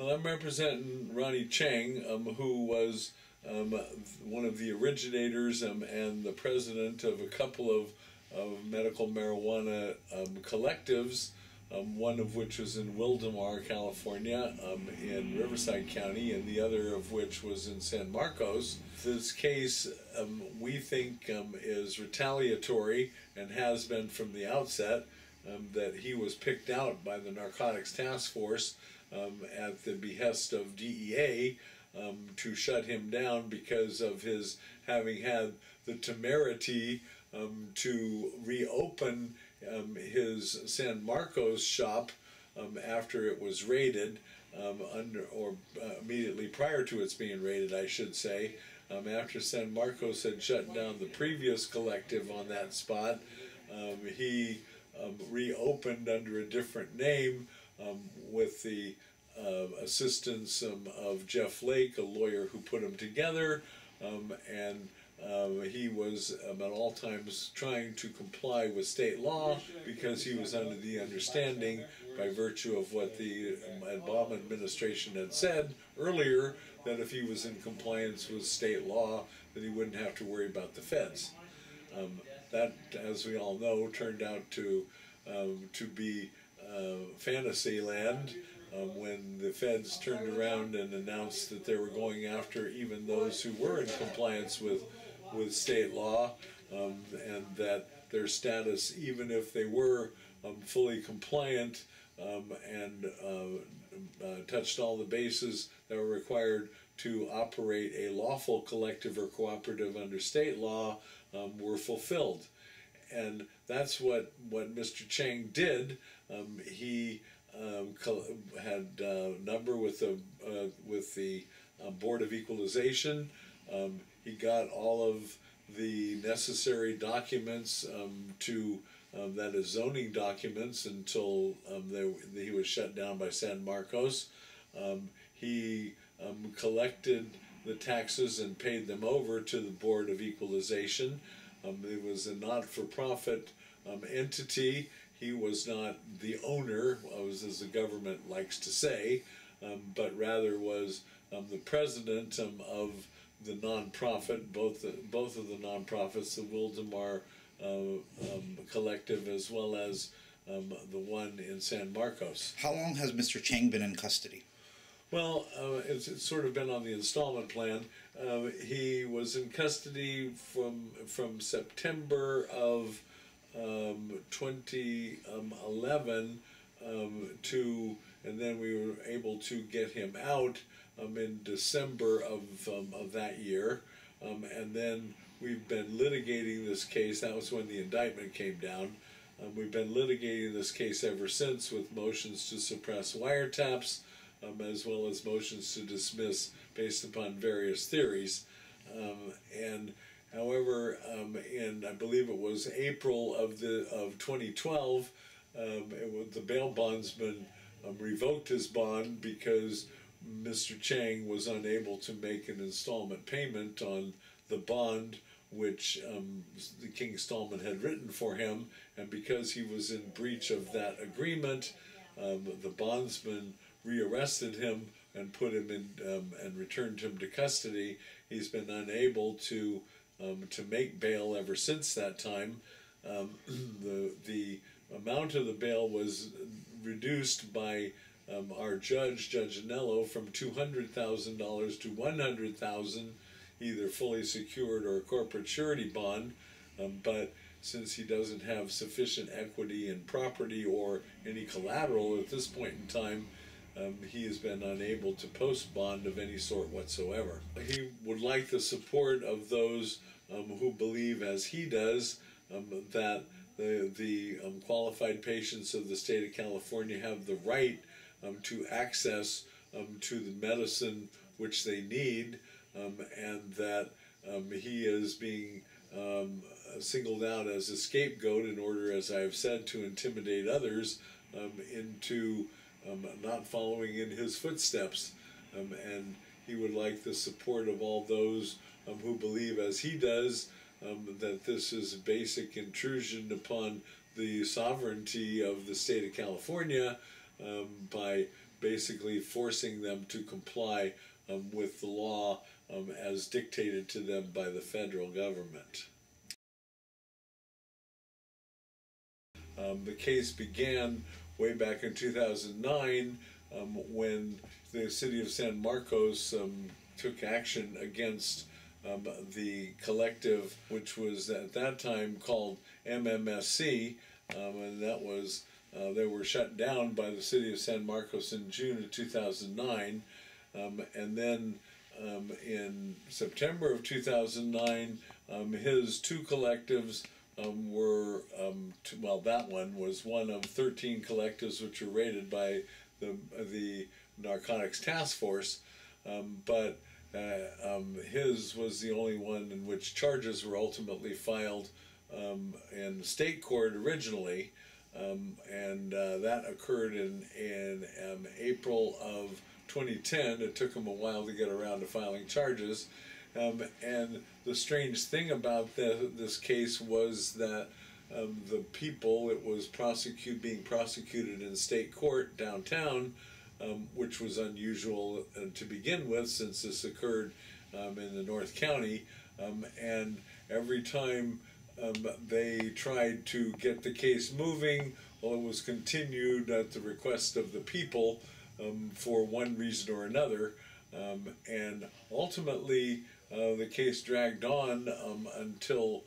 Well, I'm representing Ronnie Chang, um, who was um, one of the originators um, and the president of a couple of, of medical marijuana um, collectives, um, one of which was in Wildomar, California, um, in Riverside County, and the other of which was in San Marcos. This case, we think, is retaliatory and has been from the outset. that he was picked out by the Narcotics Task Force at the behest of DEA um, to shut him down because of his having had the temerity um, to reopen um, his San Marcos shop um, after it was raided, um, under or uh, immediately prior to its being raided, I should say. Um, after San Marcos had shut down the previous collective on that spot, he reopened under a different name with the uh, assistance um, of Jeff Lake, a lawyer who put them together, um, and uh, he was um, at all times trying to comply with state law because he was under the understanding, by virtue of what the um, Obama administration had said earlier, that if he was in compliance with state law, that he wouldn't have to worry about the feds. Um, that, as we all know, turned out to um, to be uh, fantasy land um, when the feds turned around and announced that they were going after even those who were in compliance with with state law, um, and that their status, even if they were um, fully compliant um, and uh, uh, touched all the bases that were required to operate a lawful collective or cooperative under state law, um, were fulfilled. And that's what, what Mr. Chang did. Um, he um, had a uh, number with the uh, with the uh, Board of Equalization. Um, he got all of the necessary documents um, to um, that is zoning documents until um, they, he was shut down by San Marcos. He collected the taxes and paid them over to the Board of Equalization. It was a not-for-profit entity he was not the owner, as, the government likes to say, um, but rather was um, the president um, of the nonprofit, both the, both of the nonprofits, the Wildomar uh, um, Collective, as well as um, the one in San Marcos. How long has Mr. Chang been in custody? Well, uh, it's, it's, sort of been on the installment plan. Uh, he was in custody from from September of um, 2011 um, to, and then we were able to get him out um, in December of, um, of that year. Um, and then we've been litigating this case. That was when the indictment came down. Um, we've been litigating this case ever since with motions to suppress wiretaps, as well as motions to dismiss based upon various theories. and However, um, in I believe it was April of the of 2012, um, was, the bail bondsman um, revoked his bond because Mr. Chang was unable to make an installment payment on the bond which um, the King Stahlman had written for him, and because he was in breach of that agreement, um, the bondsman rearrested him and put him in um, and returned him to custody. He's been unable to um, to make bail ever since that time. Um, the the amount of the bail was reduced by um, our judge, Judge Anello, from two hundred thousand dollars to one hundred thousand, either fully secured or a corporate surety bond. Um, but since he doesn't have sufficient equity in property or any collateral at this point in time, um, he has been unable to post bond of any sort whatsoever. He would like the support of those um, who believe, as he does, um, that the, the um, qualified patients of the state of California have the right um, to access um, to the medicine which they need, and that he is being singled out as a scapegoat in order, as I have said, to intimidate others into um, not following in his footsteps. and he would like the support of all those um, who believe, as he does, um, that this is basic intrusion upon the sovereignty of the state of California um, by basically forcing them to comply um, with the law um, as dictated to them by the federal government. Um, the case began way back in 2009 um, when the city of San Marcos um, took action against um, the collective, which was at that time called MMSC, um, and that was uh, they were shut down by the city of San Marcos in June of 2009, um, and then um, in September of 2009, um, his two collectives um, were um, well, that one was one of 13 collectives which were raided by the the Narcotics Task Force, um, but uh, um, his was the only one in which charges were ultimately filed um, in state court originally, um, and uh, that occurred in in April of 2010. It took him a while to get around to filing charges, um, and the strange thing about the, this case was that. Um, the people it was prosecute being prosecuted in state court downtown um, which was unusual uh, to begin with since this occurred um, in the North County. Um, and every time um, they tried to get the case moving, well, it was continued at the request of the people for one reason or another. And ultimately, uh, the case dragged on until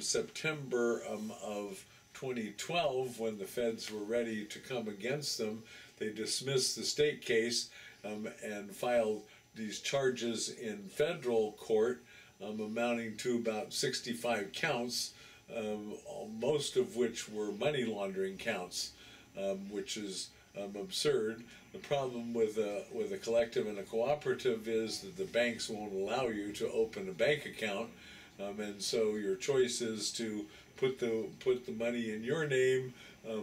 September of 2012 when the feds were ready to come against them they dismissed the state case um, and filed these charges in federal court um, amounting to about 65 counts, um, most of which were money laundering counts, um, which is um, absurd. The problem with a, with a collective and a cooperative is that the banks won't allow you to open a bank account, um, and so your choice is to put the put the money in your name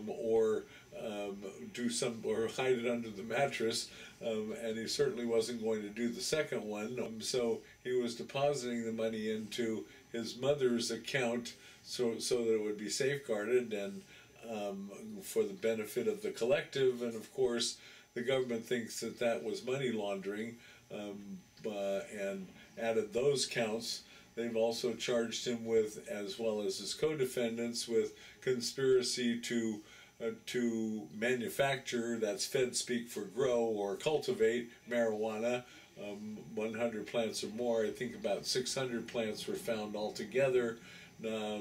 or um, do some or hide it under the mattress, um, and he certainly wasn't going to do the second one. Um, so he was depositing the money into his mother's account so so that it would be safeguarded and um, for the benefit of the collective. And of course, the government thinks that that was money laundering um, uh, and added those counts. They've also charged him with, as well as his co-defendants, with conspiracy to uh, to manufacture, that's Fed speak for grow or cultivate marijuana, um, 100 plants or more. I think about 600 plants were found altogether. Uh,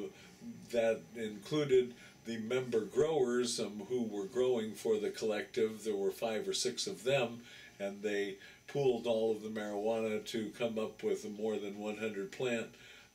that included the member growers um, who were growing for the collective. There were five or six of them, and they pooled all of the marijuana to come up with a more than 100 plant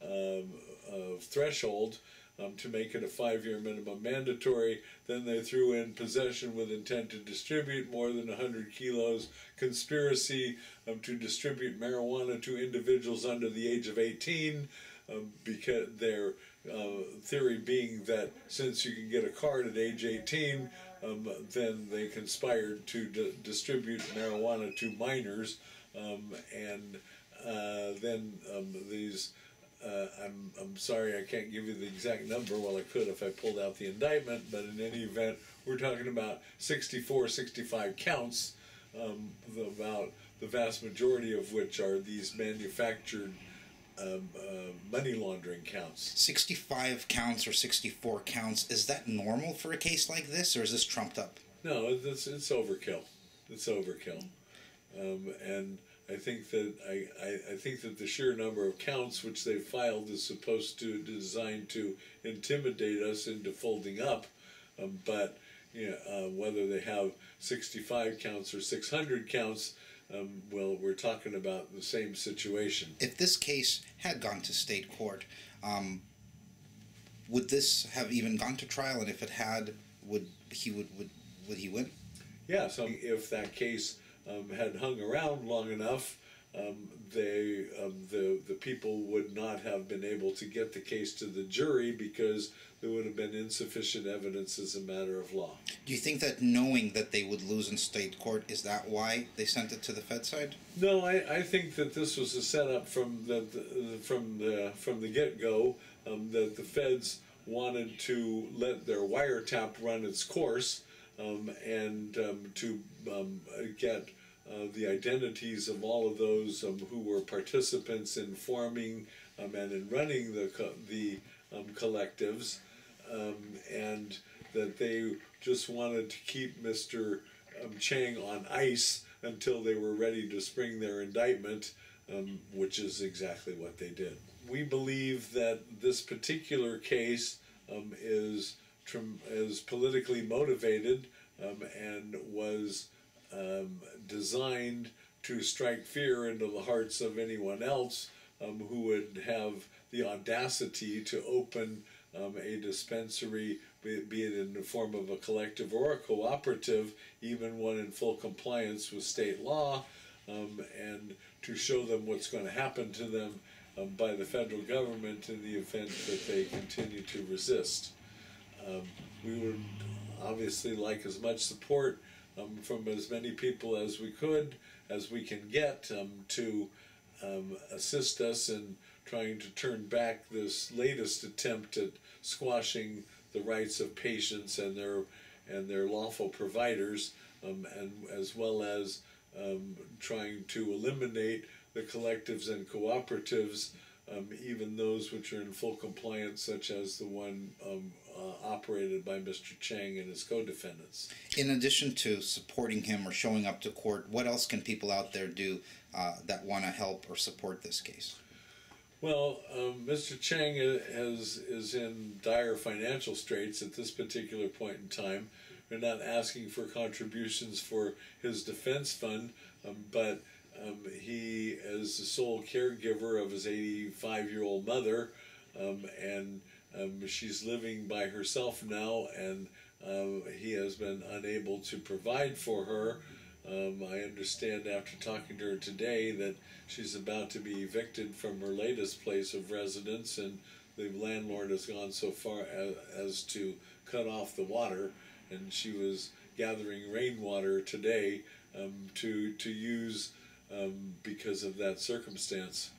um, uh, threshold um, to make it a five-year minimum mandatory. Then they threw in possession with intent to distribute more than 100 kilos, conspiracy um, to distribute marijuana to individuals under the age of 18, um, because their uh, theory being that since you can get a card at age 18, um, then they conspired to distribute marijuana to minors, um, and uh, then um, these uh, I'm, I'm sorry I can't give you the exact number. Well, I could if I pulled out the indictment, but in any event, we're talking about 64, 65 counts, um, the, about the vast majority of which are these manufactured um, uh, money laundering counts. 65 counts or 64 counts, is that normal for a case like this, or is this trumped up? No, it's, it's overkill. It's overkill. Um, and I think that I, I, I, think that the sheer number of counts which they filed is supposed to designed to intimidate us into folding up, um, but you know, uh, whether they have 65 counts or 600 counts, um, well, we're talking about the same situation. If this case had gone to state court, um, would this have even gone to trial? And if it had, would he would would would he win? Yeah. So if that case um, had hung around long enough, um, they um, the the people would not have been able to get the case to the jury because there would have been insufficient evidence as a matter of law. Do you think that knowing that they would lose in state court is that why they sent it to the Fed side? No, I, I think that this was a setup from the, the from the from the get go um, that the feds wanted to let their wiretap run its course um, and um, to um, get the identities of all of those um, who were participants in forming um, and in running the co- the um, collectives, um, and that they just wanted to keep Mr. Um, Chang on ice until they were ready to spring their indictment, which is exactly what they did. We believe that this particular case is is politically motivated um, and was um, designed to strike fear into the hearts of anyone else um, who would have the audacity to open um, a dispensary, be, be it in the form of a collective or a cooperative, even one in full compliance with state law, um, and to show them what's going to happen to them um, by the federal government in the event that they continue to resist. Um, we would obviously like as much support um, from as many people as we could, as we can get, um, to um, assist us in trying to turn back this latest attempt at squashing the rights of patients and their and their lawful providers, um, and as well as um, trying to eliminate the collectives and cooperatives, um, even those which are in full compliance, such as the one um, uh, operated by Mr. Chang and his co-defendants. In addition to supporting him or showing up to court, what else can people out there do uh, that want to help or support this case? Well, um, Mr. Chang has, is in dire financial straits at this particular point in time. We're not asking for contributions for his defense fund, um, but um, he is the sole caregiver of his 85 year old mother, um, and um, she's living by herself now, and uh, he has been unable to provide for her. Um, I understand after talking to her today that she's about to be evicted from her latest place of residence, and the landlord has gone so far as, as to cut off the water. And she was gathering rainwater today um, to to use um, because of that circumstance.